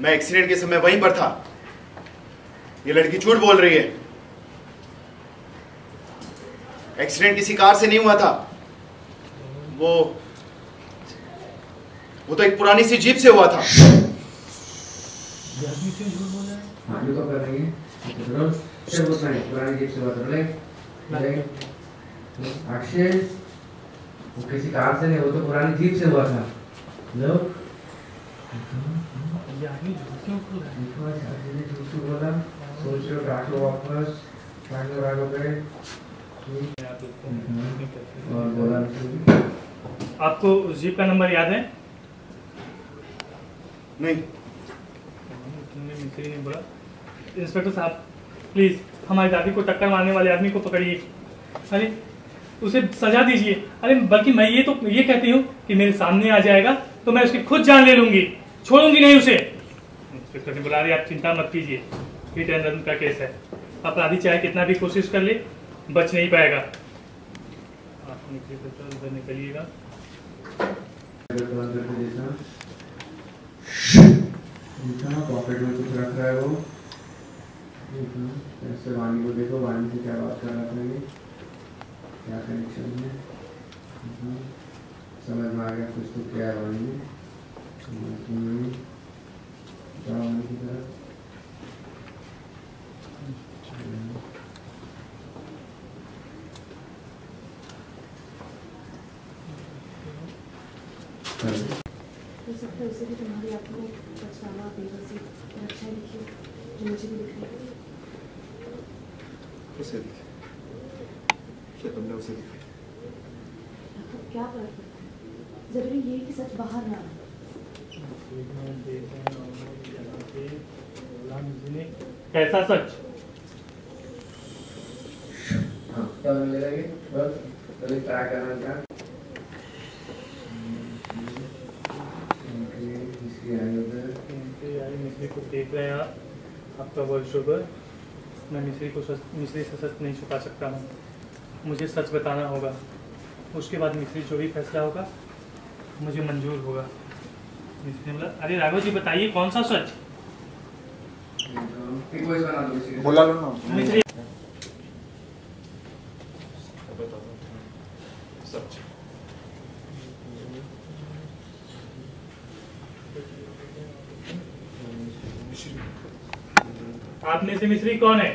मैं एक्सीडेंट के समय वहीं पर था। ये लड़की झूठ बोल रही है। एक्सीडेंट किसी कार से नहीं हुआ था। वो वो तो एक पुरानी सी जीप से हुआ था। अक्षय, वो किसी कार से नहीं, वो तो पुरानी जीप से हुआ था। आपको जीप का नंबर याद है? नहीं। मिस्त्री ने बोला। इंस्पेक्टर साहब प्लीज़ हमारी दादी को टक्कर मारने वाले आदमी को पकड़िए। अरे उसे सजा दीजिए। अरे बल्कि मैं ये तो ये कहती हूँ कि मेरे सामने आ जाएगा तो मैं उसकी खुद जान ले लूँगी। छोड़ूँगी नहीं उसे। इंस्पेक्टर ने बोला आप चिंता मत कीजिए हिट एंड रन का केस है। अपराधी चाहे कितना भी कोशिश कर ले, बच नहीं पाएगा। आप निकलिए निकलिएगा। पॉकेट में कुछ रख रहा है वो? ऐसे वाणी को देखो, वाणी से क्या बात कर रहा था ये क्या कनेक्शन है? समझ में आ गया कुछ तो क्या है वाणी हम्म, जाओ वाणी की तरफ़ कर दो। हो सकता है उसे भी तुम्हारी आँखों में पछतावा बेबसी रक्षा लिखी हो, जो मुझे उसे दिखे क्या तुमने उसे दिखे राघव, क्या फ़र्क पड़ता है ज़रूरी ये कि सच बाहर ना आए कैसा सच? हाँ क्या मिलेगा ये? बस ट्राई करना क्या? को देख रहे हैं आप। आपका ब्लड शुगर मैं मिश्री को सच मिश्री से सच नहीं छुपा सकता हूँ। मुझे सच बताना होगा। उसके बाद मिश्री जो भी फैसला होगा मुझे मंजूर होगा। मिश्री ने बोला अरे राघव जी बताइए कौन सा सच बोला मिश्री सच आप में से मिश्री कौन है?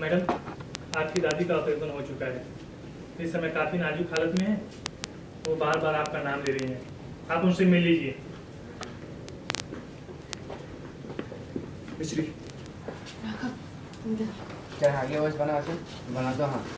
मैडम आपकी दादी का ऑपरेशन हो चुका है। इस समय काफ़ी नाजुक हालत में है। वो बार बार आपका नाम ले रही हैं। आप उनसे मिल लीजिए। क्या आगे वॉइस बना बना दो हाँ।